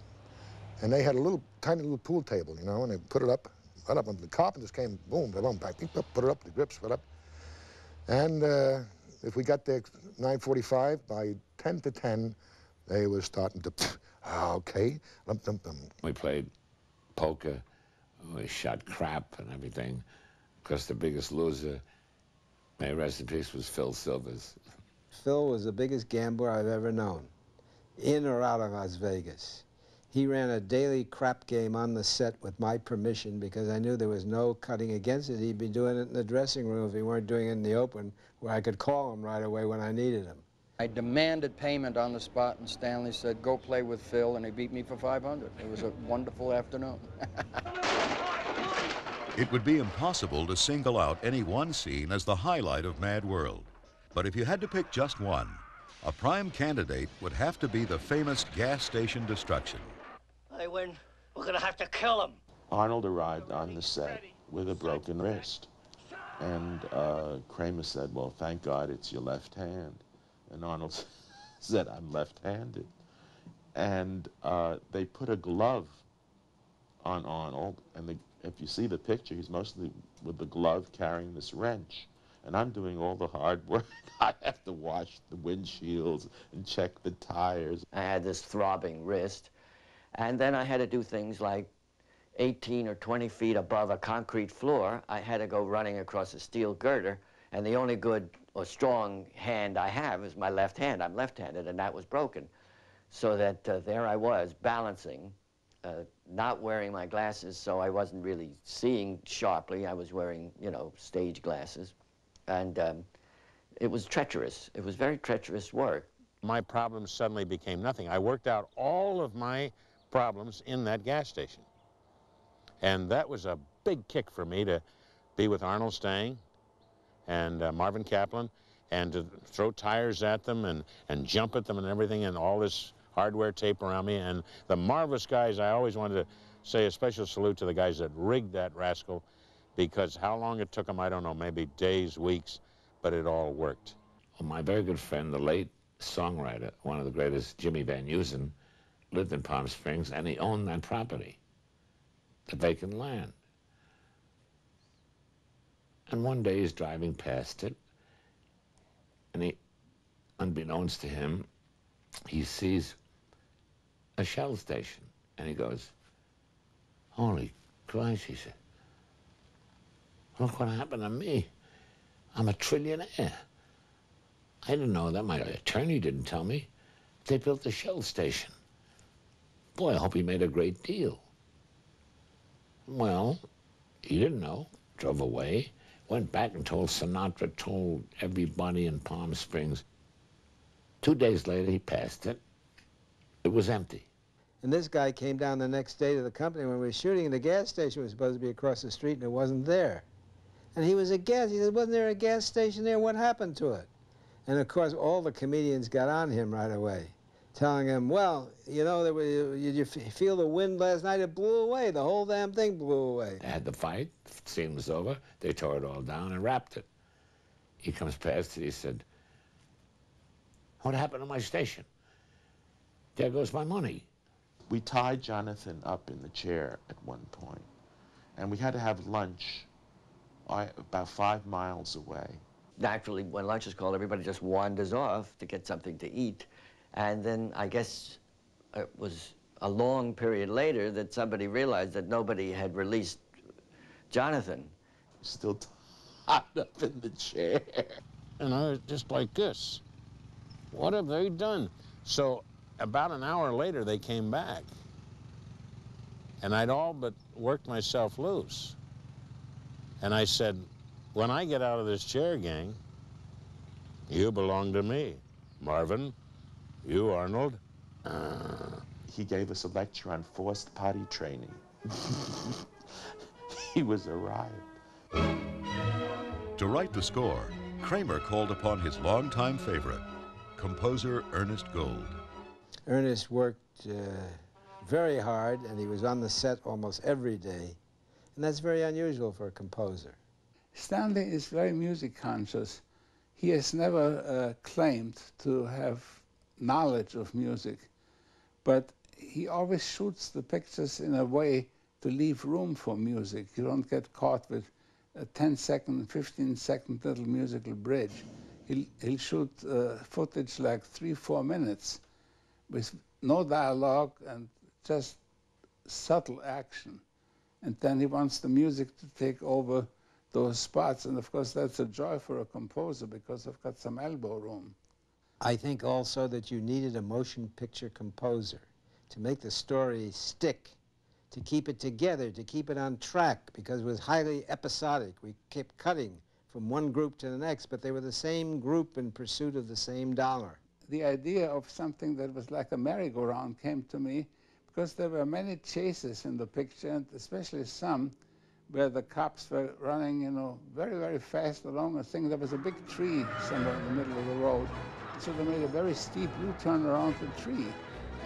and they had a little, tiny little pool table, you know, and they put it up, right up, and the carpenters came, boom, boom, back, put it up, the grips put up. And uh, if we got there 9.45, by 10 to 10, they were starting to, ah, okay, lump, lump, lump. We played poker, we shot crap and everything, because the biggest loser, may rest in peace, was Phil Silvers. Phil was the biggest gambler I've ever known in or out of Las Vegas. He ran a daily crap game on the set with my permission because I knew there was no cutting against it. He'd be doing it in the dressing room if he weren't doing it in the open, where I could call him right away when I needed him. I demanded payment on the spot, and Stanley said, go play with Phil, and he beat me for 500. It was a wonderful afternoon. it would be impossible to single out any one scene as the highlight of Mad World. But if you had to pick just one, a prime candidate would have to be the famous gas station destruction. I win. We're gonna have to kill him. Arnold arrived on the set with a broken wrist. And uh, Kramer said, well, thank God it's your left hand. And Arnold said, I'm left-handed. And uh, they put a glove on Arnold, and the, if you see the picture, he's mostly with the glove carrying this wrench and I'm doing all the hard work. I have to wash the windshields and check the tires. I had this throbbing wrist, and then I had to do things like 18 or 20 feet above a concrete floor, I had to go running across a steel girder, and the only good or strong hand I have is my left hand. I'm left-handed, and that was broken. So that uh, there I was, balancing, uh, not wearing my glasses, so I wasn't really seeing sharply. I was wearing, you know, stage glasses and um, it was treacherous. It was very treacherous work. My problems suddenly became nothing. I worked out all of my problems in that gas station. And that was a big kick for me to be with Arnold Stang and uh, Marvin Kaplan and to throw tires at them and, and jump at them and everything and all this hardware tape around me. And the marvelous guys, I always wanted to say a special salute to the guys that rigged that rascal because how long it took them, I don't know, maybe days, weeks, but it all worked. Well, my very good friend, the late songwriter, one of the greatest, Jimmy Van Heusen, lived in Palm Springs, and he owned that property, the vacant land. And one day he's driving past it, and he, unbeknownst to him, he sees a shell station, and he goes, holy Christ, he said, Look what happened to me. I'm a trillionaire. I didn't know that. My attorney didn't tell me. They built the Shell station. Boy, I hope he made a great deal. Well, he didn't know. Drove away. Went back and told Sinatra, told everybody in Palm Springs. Two days later, he passed it. It was empty. And this guy came down the next day to the company when we were shooting. The gas station was supposed to be across the street, and it wasn't there. And he was a aghast. He said, wasn't there a gas station there? What happened to it? And of course, all the comedians got on him right away. telling him, well, you know, there were, did you feel the wind last night? It blew away. The whole damn thing blew away. They had the fight, The scene was over, they tore it all down and wrapped it. He comes past and he said, what happened to my station? There goes my money. We tied Jonathan up in the chair at one point, and we had to have lunch uh, about five miles away. Naturally, when lunch is called, everybody just wanders off to get something to eat. And then I guess it was a long period later that somebody realized that nobody had released Jonathan. Still tied up in the chair. And I was just like this. What have they done? So about an hour later, they came back. And I'd all but worked myself loose. And I said, when I get out of this chair, gang, you belong to me. Marvin, you, Arnold. Uh, he gave us a lecture on forced potty training. he was a riot. To write the score, Kramer called upon his longtime favorite, composer Ernest Gold. Ernest worked uh, very hard, and he was on the set almost every day. And that's very unusual for a composer. Stanley is very music conscious. He has never uh, claimed to have knowledge of music, but he always shoots the pictures in a way to leave room for music. You don't get caught with a 10 second, 15 second little musical bridge. He'll, he'll shoot uh, footage like three, four minutes with no dialogue and just subtle action. And then he wants the music to take over those spots. And of course, that's a joy for a composer because I've got some elbow room. I think also that you needed a motion picture composer to make the story stick, to keep it together, to keep it on track, because it was highly episodic. We kept cutting from one group to the next, but they were the same group in pursuit of the same dollar. The idea of something that was like a merry-go-round came to me because there were many chases in the picture, and especially some where the cops were running, you know, very, very fast along a thing. There was a big tree somewhere in the middle of the road. So they made a very steep U-turn around the tree.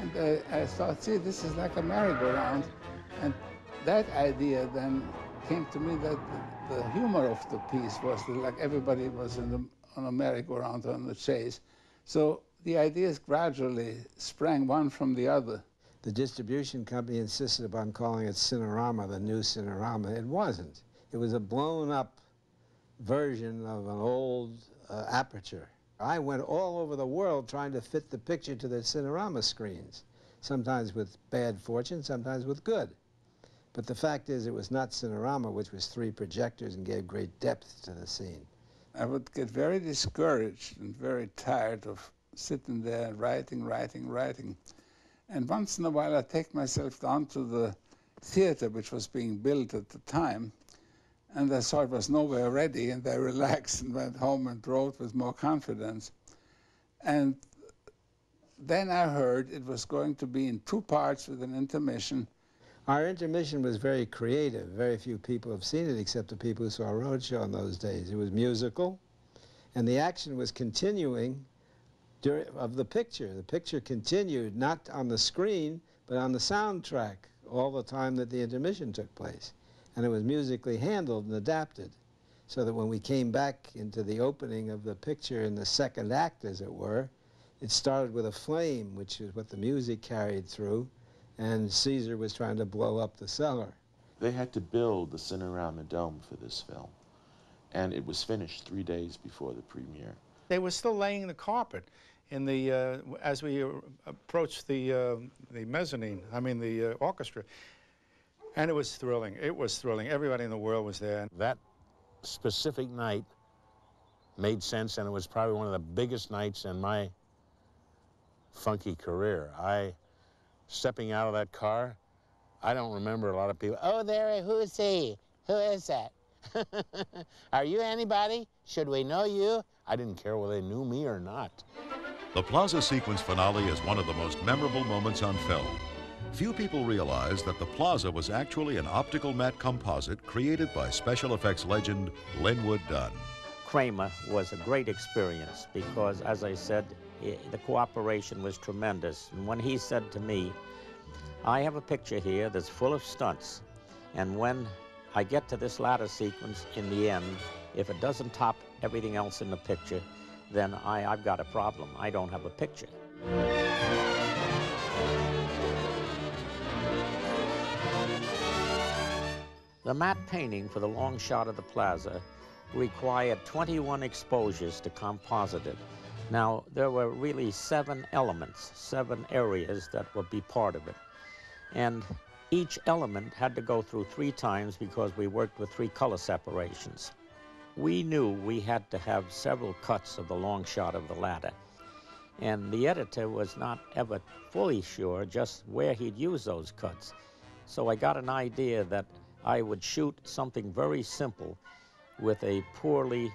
And uh, I thought, see, this is like a merry-go-round. And that idea then came to me that the, humor of the piece was that like everybody was in the, on a merry-go-round on the chase. So the ideas gradually sprang one from the other. The distribution company insisted upon calling it Cinerama, the new Cinerama. It wasn't. It was a blown up version of an old uh, aperture. I went all over the world trying to fit the picture to the Cinerama screens, sometimes with bad fortune, sometimes with good. But the fact is, it was not Cinerama, which was three projectors and gave great depth to the scene. I would get very discouraged and very tired of sitting there writing, writing, writing. And once in a while, I take myself down to the theater, which was being built at the time, and I saw it was nowhere ready, and I relaxed and went home and wrote with more confidence. And then I heard it was going to be in two parts with an intermission. Our intermission was very creative. Very few people have seen it except the people who saw our Roadshow in those days. It was musical, and the action was continuing during, of the picture. The picture continued not on the screen, but on the soundtrack all the time that the intermission took place. And it was musically handled and adapted so that when we came back into the opening of the picture in the second act, as it were, it started with a flame, which is what the music carried through, and Caesar was trying to blow up the cellar. They had to build the Cinerama Dome for this film, and it was finished three days before the premiere. They were still laying the carpet in the uh, as we approached the uh, the mezzanine. I mean the uh, orchestra, and it was thrilling. It was thrilling. Everybody in the world was there. That specific night made sense, and it was probably one of the biggest nights in my funky career. I, stepping out of that car, I don't remember a lot of people. Oh, there, who is he? Who is that? Are you anybody? Should we know you? I didn't care whether they knew me or not. The Plaza sequence finale is one of the most memorable moments on film. Few people realize that the Plaza was actually an optical matte composite created by special effects legend Linwood Dunn. Kramer was a great experience because, as I said, i the cooperation was tremendous. And when he said to me, I have a picture here that's full of stunts, and when I get to this ladder sequence in the end, if it doesn't top everything else in the picture, then I, I've got a problem. I don't have a picture. The matte painting for the long shot of the plaza required 21 exposures to composite it. Now, there were really seven elements, seven areas that would be part of it. And each element had to go through three times because we worked with three color separations. We knew we had to have several cuts of the long shot of the ladder. And the editor was not ever fully sure just where he'd use those cuts. So I got an idea that I would shoot something very simple with a poorly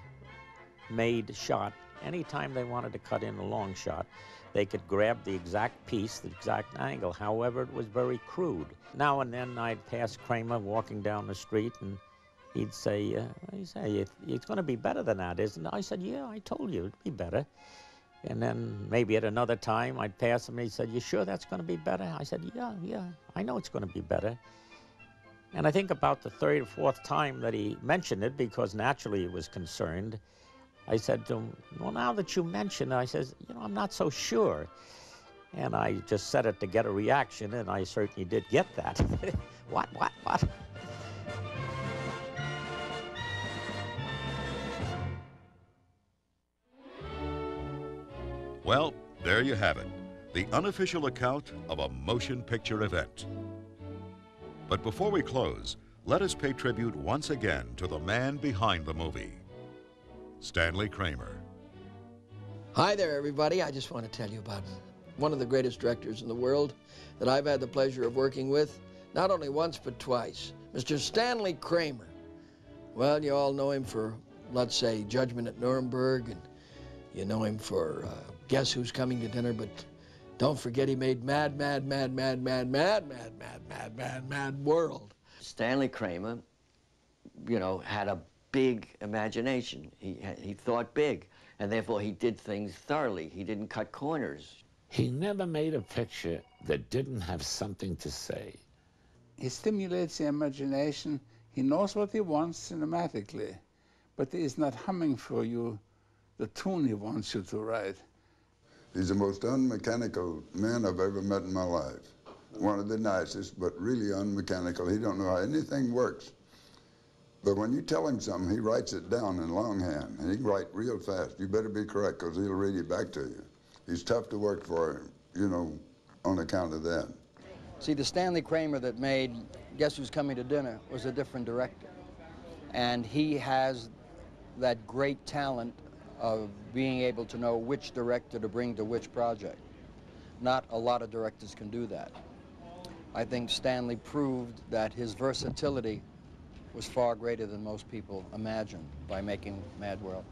made shot. Anytime they wanted to cut in a long shot, they could grab the exact piece, the exact angle. However, it was very crude. Now and then I'd pass Kramer walking down the street and he'd say, uh, he'd say, it's going to be better than that, isn't it? I said, yeah, I told you it'd be better. And then maybe at another time I'd pass him and he said, you sure that's going to be better? I said, yeah, yeah, I know it's going to be better. And I think about the third or fourth time that he mentioned it, because naturally he was concerned, I said to him, well, now that you mention it, I says, you know, I'm not so sure. And I just said it to get a reaction, and I certainly did get that. what, what, what? Well, there you have it. The unofficial account of a motion picture event. But before we close, let us pay tribute once again to the man behind the movie, Stanley Kramer. Hi there, everybody. I just want to tell you about one of the greatest directors in the world that I've had the pleasure of working with, not only once but twice, Mr. Stanley Kramer. Well, you all know him for, let's say, Judgment at Nuremberg, and you know him for uh, Guess Who's Coming to Dinner, but don't forget he made Mad, Mad, Mad, Mad, Mad, Mad, Mad, Mad, Mad, Mad, Mad World. Stanley Kramer, you know, had a big imagination. He, he thought big, and therefore he did things thoroughly. He didn't cut corners. He never made a picture that didn't have something to say. He stimulates the imagination. He knows what he wants cinematically, but he is not humming for you the tune he wants you to write. He's the most unmechanical man I've ever met in my life. One of the nicest, but really unmechanical. He don't know how anything works. But when you tell him something, he writes it down in longhand, and he can write real fast. You better be correct, because he'll read it back to you. He's tough to work for, you know, on account of that. See, the Stanley Kramer that made Guess Who's Coming to Dinner was a different director. And he has that great talent of being able to know which director to bring to which project. Not a lot of directors can do that. I think Stanley proved that his versatility was far greater than most people imagined by making Mad World.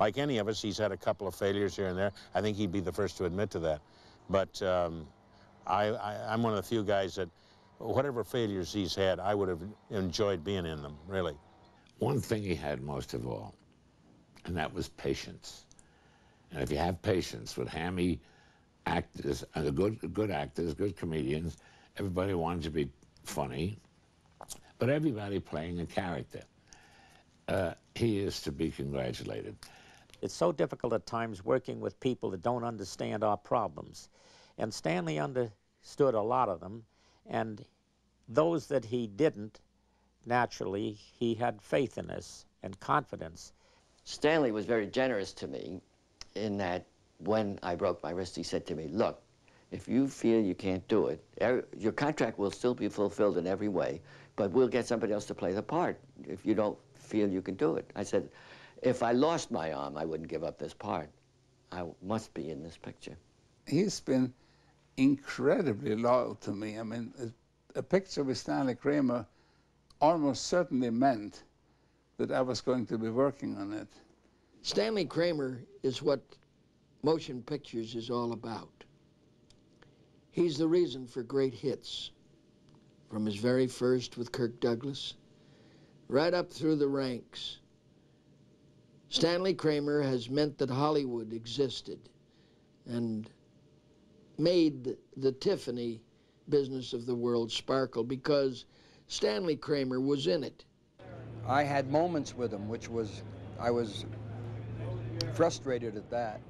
Like any of us, he's had a couple of failures here and there. I think he'd be the first to admit to that. But um, I, I, I'm one of the few guys that, whatever failures he's had, I would have enjoyed being in them, really. One thing he had most of all, and that was patience. And if you have patience with hammy actors, uh, good, good actors, good comedians, everybody wanted to be funny, but everybody playing a character. Uh, he is to be congratulated. It's so difficult at times working with people that don't understand our problems. And Stanley understood a lot of them, and those that he didn't, naturally, he had faith in us and confidence. Stanley was very generous to me in that when I broke my wrist, he said to me, look, if you feel you can't do it, er, your contract will still be fulfilled in every way, but we'll get somebody else to play the part if you don't feel you can do it. I said, if I lost my arm, I wouldn't give up this part. I must be in this picture. He's been incredibly loyal to me. I mean, a, a picture with Stanley Kramer almost certainly meant that I was going to be working on it. Stanley Kramer is what motion pictures is all about. He's the reason for great hits, from his very first with Kirk Douglas, right up through the ranks. Stanley Kramer has meant that Hollywood existed, and made the Tiffany business of the world sparkle because Stanley Kramer was in it. I had moments with him, which was, I was frustrated at that,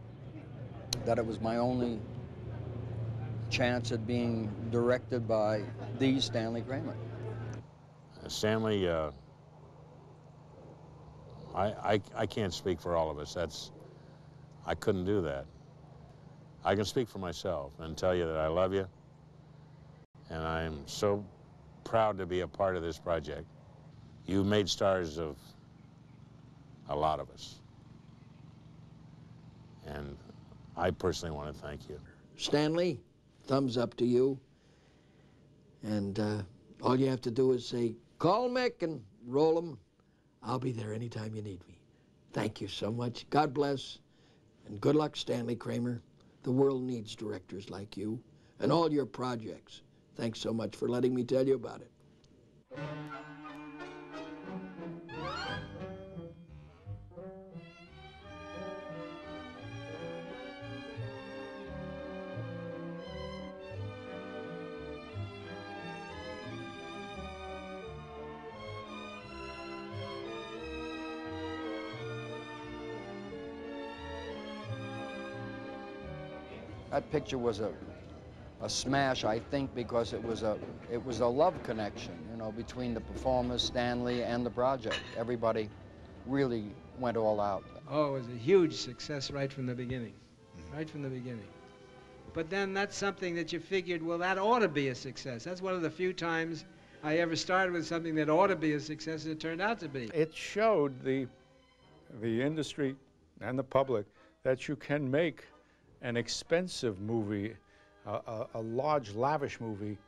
that it was my only chance at being directed by the Stanley Kramer. Uh, Stanley, uh, I, I, I can't speak for all of us. That's, I couldn't do that. I can speak for myself and tell you that I love you, and I'm so proud to be a part of this project. You made stars of a lot of us. And I personally want to thank you. Stanley, thumbs up to you. And uh, all you have to do is say, call Mick and roll him. I'll be there anytime you need me. Thank you so much. God bless. And good luck, Stanley Kramer. The world needs directors like you and all your projects. Thanks so much for letting me tell you about it. That picture was a, a smash, I think, because it was a it was a love connection, you know, between the performers, Stanley, and the project. Everybody really went all out. Oh, it was a huge success right from the beginning, right from the beginning. But then that's something that you figured, well, that ought to be a success. That's one of the few times I ever started with something that ought to be a success, and it turned out to be. It showed the, the industry and the public that you can make an expensive movie, a, a, a large, lavish movie,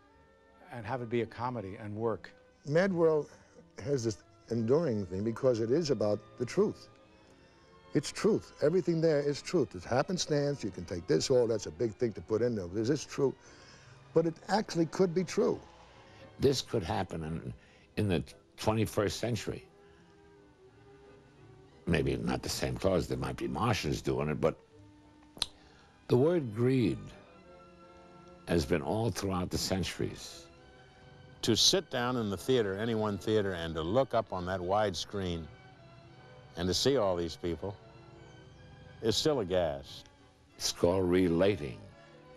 and have it be a comedy and work. Mad World has this enduring thing because it is about the truth. It's truth. Everything there is truth. It's happenstance. You can take this, oh, that's a big thing to put in there. Is this true? But it actually could be true. This could happen in, in the 21st century. Maybe not the same clothes. There might be Martians doing it, but the word greed has been all throughout the centuries. To sit down in the theater, any one theater, and to look up on that wide screen and to see all these people is still a gas. It's called relating.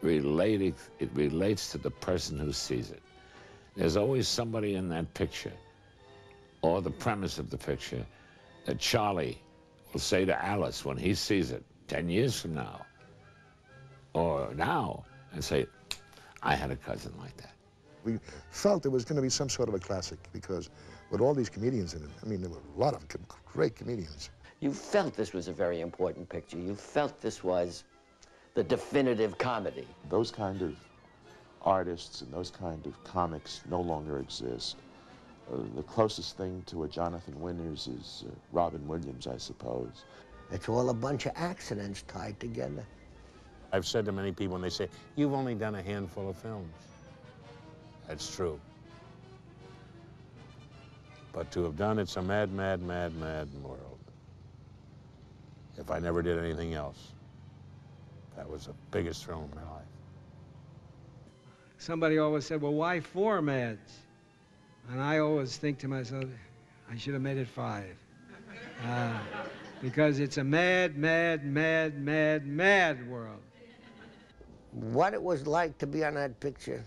Relating, it relates to the person who sees it. There's always somebody in that picture, or the premise of the picture, that Charlie will say to Alice when he sees it 10 years from now, or now and say, I had a cousin like that. We felt it was going to be some sort of a classic because with all these comedians in it, I mean, there were a lot of great comedians. You felt this was a very important picture. You felt this was the definitive comedy. Those kind of artists and those kind of comics no longer exist. Uh, the closest thing to a Jonathan Winters is uh, Robin Williams, I suppose. It's all a bunch of accidents tied together. I've said to many people, and they say, You've only done a handful of films. That's true. But to have done it's a mad, mad, mad, mad world. If I never did anything else, that was the biggest thrill in my life. Somebody always said, Well, why four mads? And I always think to myself, I should have made it five. Uh, because it's a mad, mad, mad, mad, mad world what it was like to be on that picture,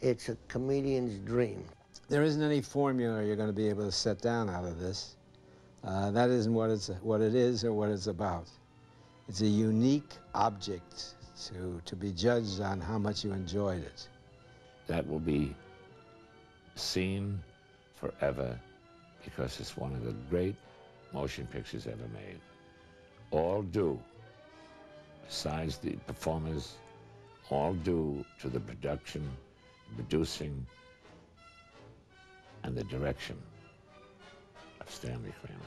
it's a comedian's dream. There isn't any formula you're going to be able to set down out of this. Uh, that isn't what, it's, what it is or what it's about. It's a unique object to, to be judged on how much you enjoyed it. That will be seen forever because it's one of the great motion pictures ever made. All due, besides the performers all due to the production, producing, and the direction of Stanley Kramer.